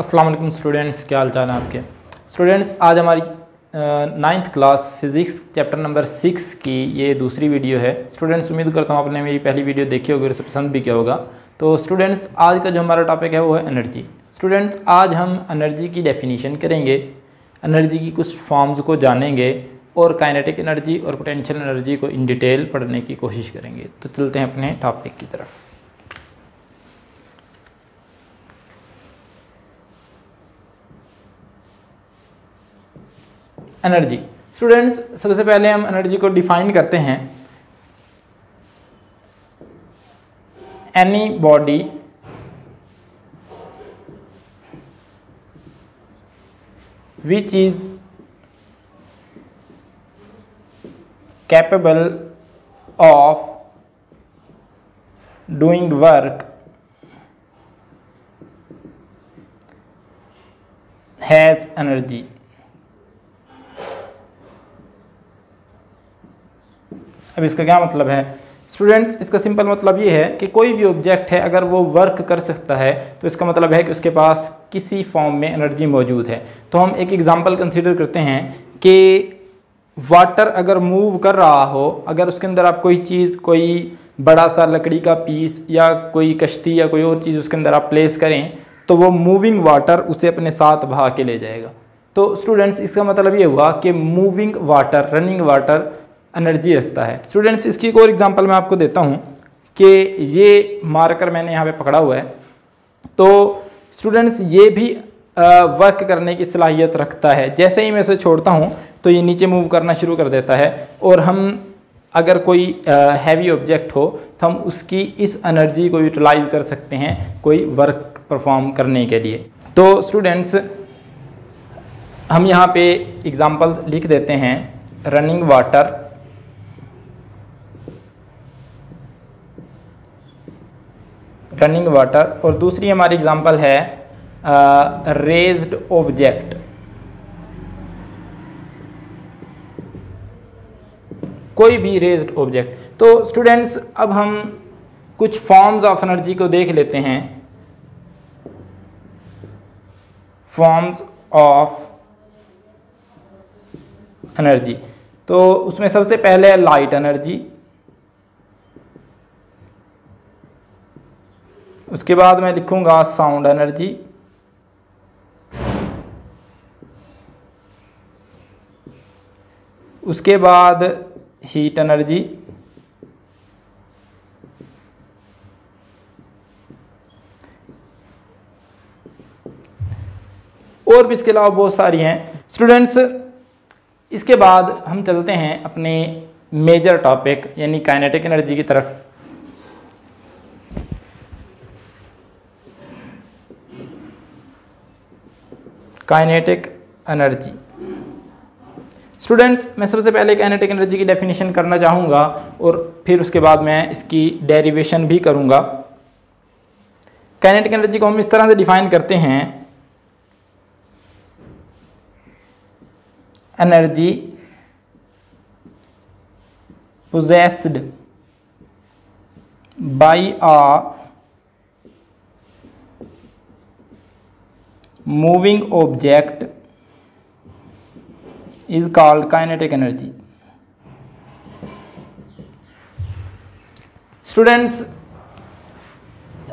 अस्सलाम वालेकुम स्टूडेंट्स क्या हाल चाल है आपके? स्टूडेंट्स आज हमारी ninth class physics chapter number six की ये दूसरी वीडियो है। स्टूडेंट्स उम्मीद करता हूँ आपने मेरी पहली वीडियो देखी होगी और उसे पसंद भी किया होगा। तो स्टूडेंट्स आज का जो हमारा टॉपिक है वो है एनर्जी स्टूडेंट्स आज हम एनर्जी की डेफिनीशन करेंगे एनर्जी की कुछ फॉर्म्स को जानेंगे और काइनेटिक एनर्जी और पोटेंशियल एनर्जी को इन डिटेल पढ़ने की कोशिश करेंगे। तो चलते हैं अपने टॉपिक की तरफ़। एनर्जी स्टूडेंट्स सबसे पहले हम एनर्जी को डिफाइन करते हैं. Any body which is capable of doing work has energy अब इसका क्या मतलब है? स्टूडेंट्स इसका सिंपल मतलब ये है कि कोई भी ऑब्जेक्ट है, अगर वो वर्क कर सकता है तो इसका मतलब है कि उसके पास किसी फॉर्म में एनर्जी मौजूद है। तो हम एक एग्जांपल कंसीडर करते हैं कि वाटर अगर मूव कर रहा हो, अगर उसके अंदर आप कोई चीज़, कोई बड़ा सा लकड़ी का पीस या कोई कश्ती या कोई और चीज़ उसके अंदर आप प्लेस करें तो वो मूविंग वाटर उसे अपने साथ बहा के ले जाएगा। तो स्टूडेंट्स इसका मतलब ये हुआ कि moving water running water energy रखता है। स्टूडेंट्स इसकी एक और एग्जांपल मैं आपको देता हूँ कि ये मार्कर मैंने यहाँ पे पकड़ा हुआ है। तो स्टूडेंट्स ये भी वर्क करने की सलाहियत रखता है। जैसे ही मैं इसे छोड़ता हूँ तो ये नीचे मूव करना शुरू कर देता है और हम अगर कोई हैवी ऑब्जेक्ट हो तो हम उसकी इस एनर्जी को यूटिलाइज कर सकते हैं कोई वर्क परफॉर्म करने के लिए। तो स्टूडेंट्स हम यहाँ पे एग्ज़ाम्पल लिख देते हैं। रनिंग वाटर रनिंग वाटर और दूसरी हमारी एग्जांपल है रेज्ड ऑब्जेक्ट कोई भी रेज्ड ऑब्जेक्ट तो स्टूडेंट्स अब हम कुछ फॉर्म्स ऑफ़ एनर्जी को देख लेते हैं. फॉर्म्स ऑफ़ एनर्जी तो उसमें सबसे पहले है लाइट एनर्जी उसके बाद मैं लिखूँगा साउंड एनर्जी उसके बाद हीट एनर्जी और भी इसके अलावा बहुत सारी हैं। स्टूडेंट्स इसके बाद हम चलते हैं अपने मेजर टॉपिक यानी काइनेटिक एनर्जी की तरफ़। काइनेटिक एनर्जी स्टूडेंट्स मैं सबसे पहले काइनेटिक एनर्जी की डेफिनेशन करना चाहूँगा और फिर उसके बाद मैं इसकी डेरिवेशन भी करूँगा। काइनेटिक एनर्जी को हम इस तरह से डिफाइन करते हैं। Energy possessed by a moving object is called kinetic energy. Students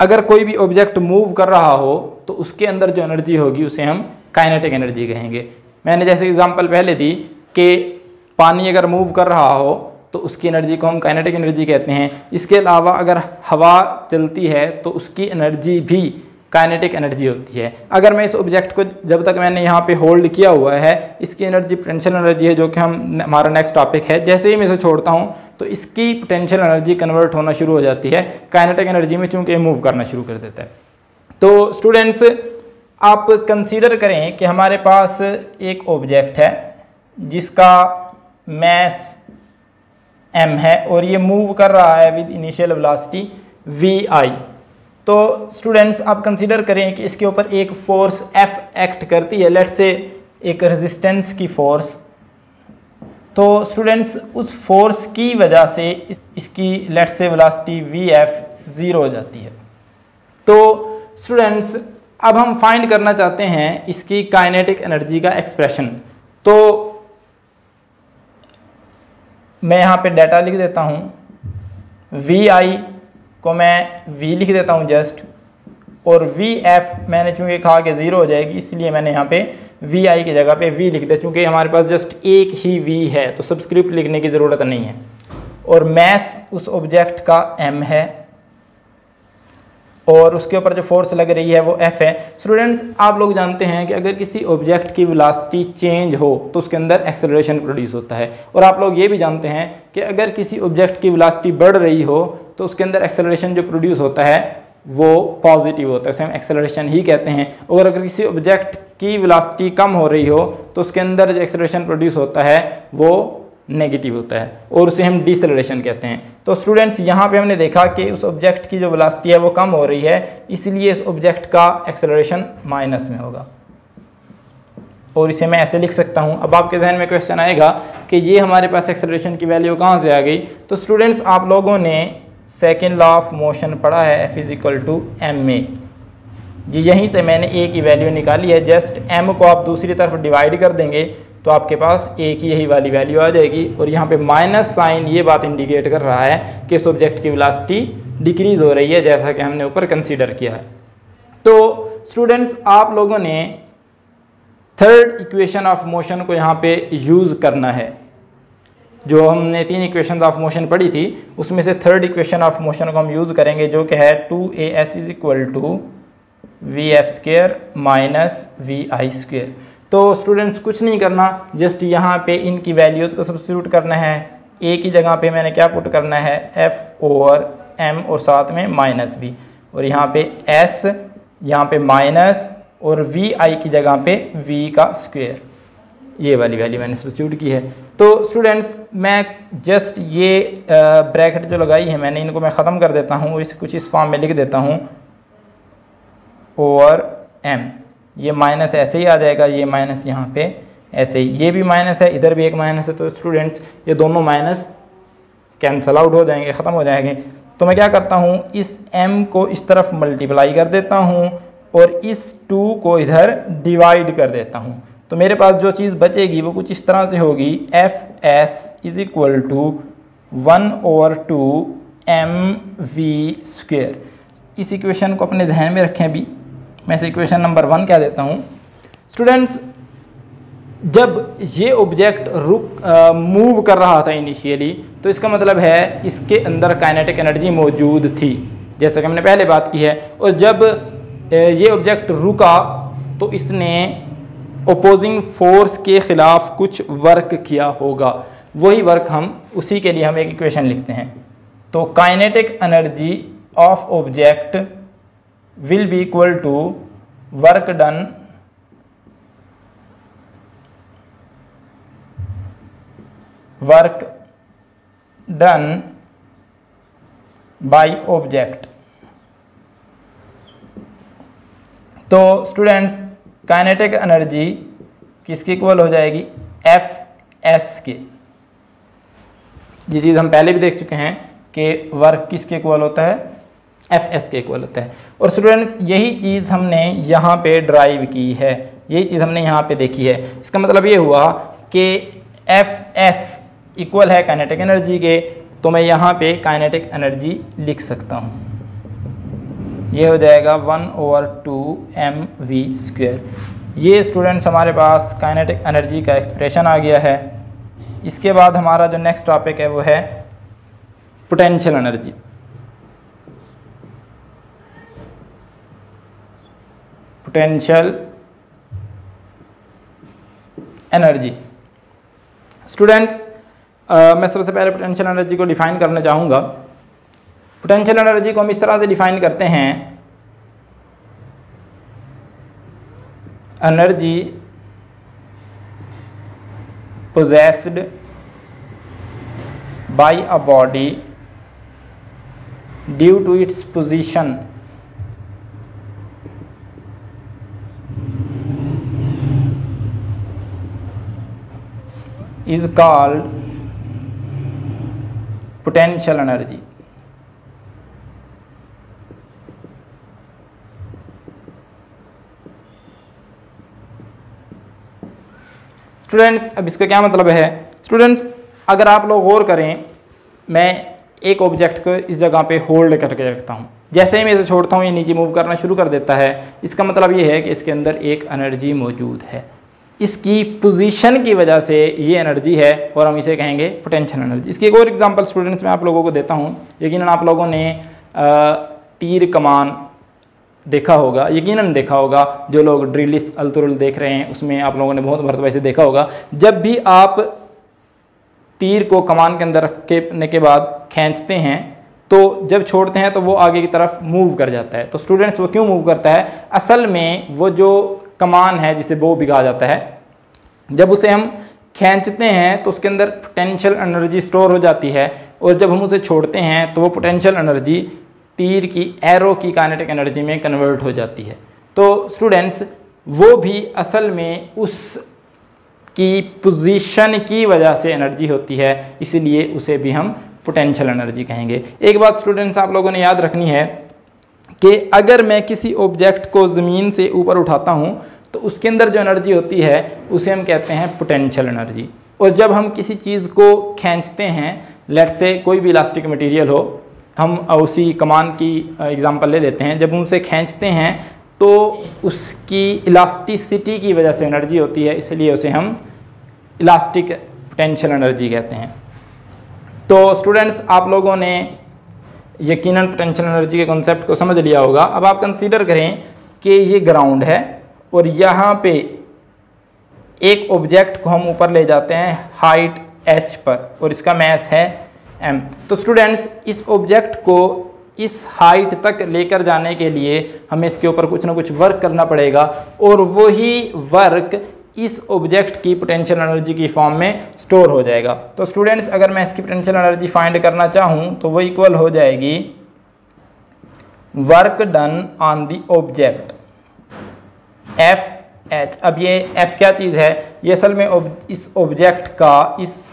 अगर कोई भी ऑब्जेक्ट मूव कर रहा हो तो उसके अंदर जो एनर्जी होगी, उसे हम काइनेटिक एनर्जी कहेंगे। मैंने जैसे एग्जांपल पहले दी कि पानी अगर मूव कर रहा हो तो उसकी एनर्जी को हम काइनेटिक एनर्जी कहते हैं। इसके अलावा अगर हवा चलती है तो उसकी एनर्जी भी काइनेटिक एनर्जी होती है। अगर मैं इस ऑब्जेक्ट को जब तक मैंने यहाँ पे होल्ड किया हुआ है, इसकी एनर्जी पोटेंशियल एनर्जी है जो कि हम हमारा नेक्स्ट टॉपिक है, जैसे ही मैं इसे छोड़ता हूँ तो इसकी पोटेंशियल एनर्जी कन्वर्ट होना शुरू हो जाती है। काइनेटिक एनर्जी में चूँकि मूव करना शुरू कर देता है। तो स्टूडेंट्स आप कंसीडर करें कि हमारे पास एक ऑब्जेक्ट है, जिसका मैस एम है और ये मूव कर रहा है with initial velocity V I तो स्टूडेंट्स आप कंसीडर करें कि इसके ऊपर एक फोर्स एफ़ एक्ट करती है। लेट से एक रेजिस्टेंस की फोर्स तो स्टूडेंट्स उस फोर्स की वजह से इस, इसकी लेट से वेलोसिटी वी एफ़ ज़ीरो हो जाती है। तो स्टूडेंट्स अब हम फाइंड करना चाहते हैं इसकी काइनेटिक एनर्जी का एक्सप्रेशन तो मैं यहाँ पे डाटा लिख देता हूँ। वी आई को मैं वी लिख देता हूँ जस्ट और वी एफ़ मैंने चूँकि कहा कि ज़ीरो हो जाएगी, इसलिए मैंने यहाँ पे वी आई की जगह पे वी लिख दिया, चूँकि हमारे पास जस्ट एक ही वी है तो सब्सक्रिप्ट लिखने की ज़रूरत नहीं है। और मैस उस ऑब्जेक्ट का एम है, और उसके ऊपर जो फोर्स लग रही है वो एफ़ है। स्टूडेंट्स आप लोग जानते हैं कि अगर किसी ऑब्जेक्ट की वेलोसिटी चेंज हो तो उसके अंदर एक्सेलरेशन प्रोड्यूस होता है। और आप लोग ये भी जानते हैं कि अगर किसी ऑब्जेक्ट की वेलोसिटी बढ़ रही हो तो उसके अंदर एक्सेलरेशन जो प्रोड्यूस होता है, वो पॉजिटिव होता है। उसे हम एक्सेलरेशन ही कहते हैं। और अगर किसी ऑब्जेक्ट की वेलोसिटी कम हो रही हो तो उसके अंदर जो एक्सेलरेशन प्रोड्यूस होता है, वो नेगेटिव होता है। और उसे हम डिसलरेशन कहते हैं। तो स्टूडेंट्स यहाँ पे हमने देखा कि उस ऑब्जेक्ट की जो वेलोसिटी है, वो कम हो रही है। इसलिए इस ऑब्जेक्ट का एक्सेलरेशन माइनस में होगा। और इसे मैं ऐसे लिख सकता हूँ। अब आपके जहन में क्वेश्चन आएगा कि ये हमारे पास एक्सेलरेशन की वैल्यू कहाँ से आ गई? तो स्टूडेंट्स आप लोगों ने सेकेंड लॉ ऑफ़ मोशन पढ़ा है F is equal to M A G, यहीं से मैंने ए की वैल्यू निकाली है जस्ट एम को आप दूसरी तरफ़ डिवाइड कर देंगे तो आपके पास एक की यही वाली वैल्यू आ जाएगी। और यहाँ पे माइनस साइन ये बात इंडिकेट कर रहा है कि इस ऑब्जेक्ट की वेलोसिटी डिक्रीज हो रही है, जैसा कि हमने ऊपर कंसीडर किया है। तो स्टूडेंट्स आप लोगों ने थर्ड इक्वेशन ऑफ़ मोशन को यहाँ पे यूज़ करना है। जो हमने तीन इक्वेशन ऑफ़ मोशन पढ़ी थी, उसमें से थर्ड इक्वेशन ऑफ़ मोशन को हम यूज़ करेंगे, जो कि है two a s is equal to v f square minus v i square तो स्टूडेंट्स कुछ नहीं करना जस्ट यहाँ पे इनकी वैल्यूज़ को सब्सिट्यूट करना है। ए की जगह पे मैंने क्या पुट करना है? एफ़ ओवर एम और साथ में माइनस बी और यहाँ पे एस यहाँ पे माइनस और वी आई की जगह पे वी का स्क्वेयर ये वाली वैल्यू मैंने सब्सिट्यूट की है। तो स्टूडेंट्स मैं जस्ट ये ब्रैकेट जो लगाई है मैंने, इनको मैं ख़त्म कर देता हूँ, इस, कुछ इस फॉर्म में लिख देता हूँ। ओवर एम ये माइनस ऐसे ही आ जाएगा, ये माइनस यहाँ पे ऐसे ही। ये भी माइनस है, इधर भी एक माइनस है तो स्टूडेंट्स ये दोनों माइनस कैंसल आउट हो जाएँगे, ख़त्म हो जाएँगे। तो मैं क्या करता हूँ, इस एम को इस तरफ़ मल्टीप्लाई कर देता हूँ और इस टू को इधर डिवाइड कर देता हूँ। तो मेरे पास जो चीज़ बचेगी वो कुछ इस तरह से होगी f s is equal to one over two m v square इस इक्वेशन को अपने जहन में रखें अभी। मैं इसे इक्वेशन नंबर वन क्या देता हूँ। स्टूडेंट्स जब ये ऑब्जेक्ट रुक मूव कर रहा था इनिशियली तो इसका मतलब है इसके अंदर काइनेटिक एनर्जी मौजूद थी। जैसा कि हमने पहले बात की है, और जब ये ऑब्जेक्ट रुका तो इसने ओपोजिंग फोर्स के ख़िलाफ़ कुछ वर्क किया होगा। वही वर्क हम उसी के लिए हम एक इक्वेशन लिखते हैं। तो kinetic energy of object will be equal to work done work done by object तो स्टूडेंट्स काइनेटिक एनर्जी किसकी इक्वल हो जाएगी? एफ़ एस के। ये चीज़ हम पहले भी देख चुके हैं कि वर्क किसके इक्वल होता है? एफ़ एस के इक्वल होता है। और स्टूडेंट्स यही चीज़ हमने यहाँ पे ड्राइव की है। यही चीज़ हमने यहाँ पे देखी है। इसका मतलब ये हुआ कि एफ़ एस इक्वल है काइनेटिक एनर्जी के तो मैं यहाँ पे काइनेटिक एनर्जी लिख सकता हूँ। ये हो जाएगा one over two m v square. ये स्टूडेंट्स हमारे पास काइनेटिक एनर्जी का एक्सप्रेशन आ गया है। इसके बाद हमारा जो नेक्स्ट टॉपिक है वो है potential energy potential energy students मैं सबसे पहले पोटेंशियल एनर्जी को डिफाइन करना चाहूँगा। पोटेंशियल एनर्जी को हम इस तरह से डिफाइन करते हैं। Energy possessed by a body due to its position is called potential energy students अब इसका क्या मतलब है? स्टूडेंट्स अगर आप लोग गौर करें मैं एक ऑब्जेक्ट को इस जगह पे होल्ड करके रखता हूँ। जैसे ही मैं इसे छोड़ता हूँ ये नीचे मूव करना शुरू कर देता है। इसका मतलब ये है कि इसके अंदर एक एनर्जी मौजूद है। इसकी पोजीशन की वजह से ये एनर्जी है और हम इसे कहेंगे पोटेंशियल एनर्जी इसकी एक और एग्जांपल स्टूडेंट्स मैं आप लोगों को देता हूँ। यकीन आप लोगों ने आ, तीर कमान देखा होगा, यकीनन देखा होगा, जो लोग ड्रिलिस अलतुरुल देख रहे हैं, उसमें आप लोगों ने बहुत मरतबा से देखा होगा। जब भी आप तीर को कमान के अंदर रखने के बाद खींचते हैं तो जब छोड़ते हैं तो वो आगे की तरफ़ मूव कर जाता है। तो स्टूडेंट्स वो क्यों मूव करता है? असल में वो जो कमान है, जिसे वो बिगा जाता है, जब उसे हम खींचते हैं तो उसके अंदर पोटेंशियल एनर्जी स्टोर हो जाती है, और जब हम उसे छोड़ते हैं तो वो पोटेंशियल एनर्जी तीर की एरो की काइनेटिक एनर्जी में कन्वर्ट हो जाती है। तो स्टूडेंट्स वो भी असल में उस की पोजीशन की वजह से एनर्जी होती है, इसीलिए उसे भी हम पोटेंशियल एनर्जी कहेंगे। एक बात स्टूडेंट्स आप लोगों ने याद रखनी है कि अगर मैं किसी ऑब्जेक्ट को ज़मीन से ऊपर उठाता हूँ तो उसके अंदर जो एनर्जी होती है, उसे हम कहते हैं पोटेंशियल एनर्जी और जब हम किसी चीज़ को खींचते हैं लेट से कोई भी इलास्टिक मटेरियल हो हम उसी कमान की एग्जांपल ले लेते हैं। जब उसे खींचते हैं तो उसकी इलास्टिसिटी की वजह से एनर्जी होती है, इसलिए उसे हम इलास्टिक पोटेंशियल एनर्जी कहते हैं। तो स्टूडेंट्स आप लोगों ने यकीनन पोटेंशियल एनर्जी के कॉन्सेप्ट को समझ लिया होगा। अब आप कंसीडर करें कि ये ग्राउंड है और यहाँ पे एक ऑब्जेक्ट को हम ऊपर ले जाते हैं हाइट एच पर, और इसका मैस है एम तो स्टूडेंट्स इस ऑब्जेक्ट को इस हाइट तक लेकर जाने के लिए हमें इसके ऊपर कुछ ना कुछ वर्क करना पड़ेगा और वही वर्क इस ऑब्जेक्ट की पोटेंशियल एनर्जी की फॉर्म में स्टोर हो जाएगा। तो स्टूडेंट्स अगर मैं इसकी पोटेंशियल एनर्जी फाइंड करना चाहूँ तो वो इक्वल हो जाएगी work done on the object f h अब ये एफ़ क्या चीज़ है? ये असल में इस ऑब्जेक्ट का, इस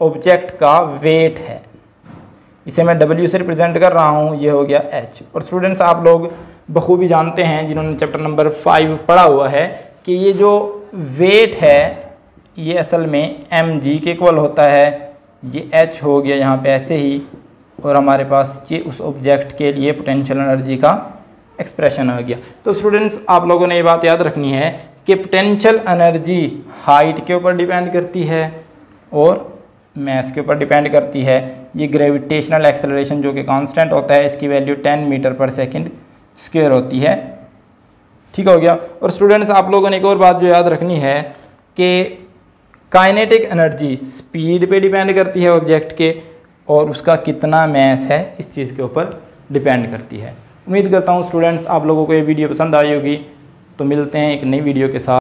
ऑब्जेक्ट का वेट है। इसे मैं डब्ल्यू से रिप्रेजेंट कर रहा हूँ, ये हो गया एच और स्टूडेंट्स आप लोग बखूबी जानते हैं, जिन्होंने चैप्टर नंबर फाइव पढ़ा हुआ है, कि ये जो वेट है, ये असल में एम जी के इक्वल होता है। ये एच हो गया यहाँ पे ऐसे ही, और हमारे पास ये उस ऑब्जेक्ट के लिए पोटेंशियल एनर्जी का एक्सप्रेशन हो गया। तो स्टूडेंट्स आप लोगों ने ये बात याद रखनी है कि पोटेंशियल एनर्जी हाइट के ऊपर डिपेंड करती है, और मैस के ऊपर डिपेंड करती है। ये ग्रेविटेशनल एक्सेलरेशन जो कि कांस्टेंट होता है, इसकी value 10 metre per second square होती है। ठीक हो गया? और स्टूडेंट्स आप लोगों ने एक और बात जो याद रखनी है कि काइनेटिक एनर्जी स्पीड पे डिपेंड करती है ऑब्जेक्ट के, और उसका कितना मैस है, इस चीज़ के ऊपर डिपेंड करती है। उम्मीद करता हूँ स्टूडेंट्स आप लोगों को ये वीडियो पसंद आई होगी। तो मिलते हैं एक नई वीडियो के साथ।